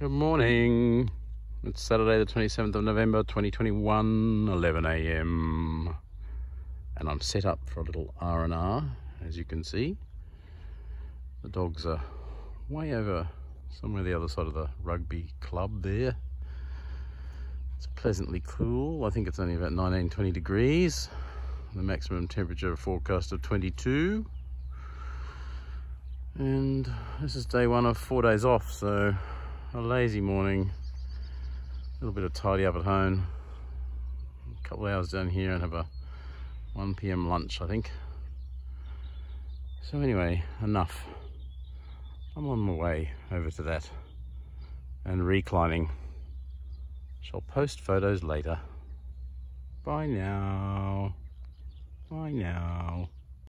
Good morning. It's Saturday the 27th of November 2021, 11 a.m. And I'm set up for a little R&R, as you can see. The dogs are way over somewhere the other side of the rugby club there. It's pleasantly cool. I think it's only about 19, 20 degrees. The maximum temperature forecast of 22. And this is day one of four days off, so a lazy morning. A little bit of tidy up at home. A couple of hours down here and have a 1 p.m. lunch, I think. So anyway, enough. I'm on my way over to that and reclining. Shall post photos later. Bye now. Bye now.